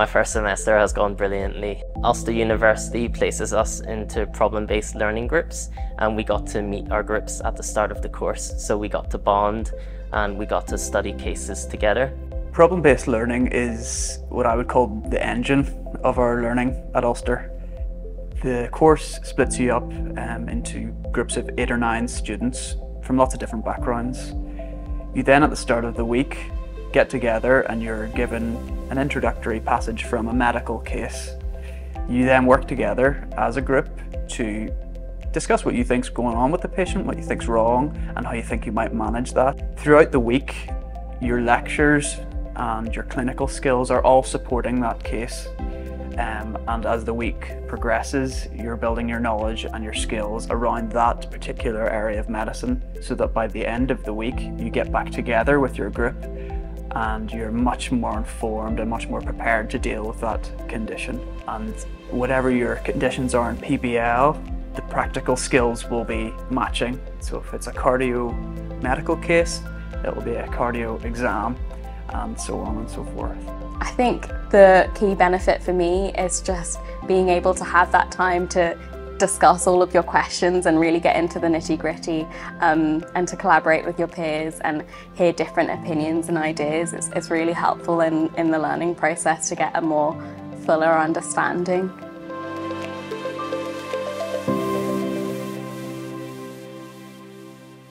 My first semester has gone brilliantly. Ulster University places us into problem-based learning groups and we got to meet our groups at the start of the course. So we got to bond and we got to study cases together. Problem-based learning is what I would call the engine of our learning at Ulster. The course splits you up um, into groups of eight or nine students from lots of different backgrounds. You then at the start of the week get together and you're given an introductory passage from a medical case. You then work together as a group to discuss what you think's going on with the patient, what you think's wrong, and how you think you might manage that. Throughout the week, your lectures and your clinical skills are all supporting that case. Um, and as the week progresses, you're building your knowledge and your skills around that particular area of medicine so that by the end of the week, you get back together with your group and you're much more informed and much more prepared to deal with that condition. And whatever your conditions are in PBL, the practical skills will be matching. So if it's a cardio medical case, it will be a cardio exam and so on and so forth. I think the key benefit for me is just being able to have that time to discuss all of your questions and really get into the nitty gritty um, and to collaborate with your peers and hear different opinions and ideas. It's, it's really helpful in, in the learning process to get a more fuller understanding.